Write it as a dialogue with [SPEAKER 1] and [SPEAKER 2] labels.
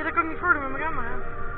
[SPEAKER 1] Queria que alguém me informasse, mas não é mais.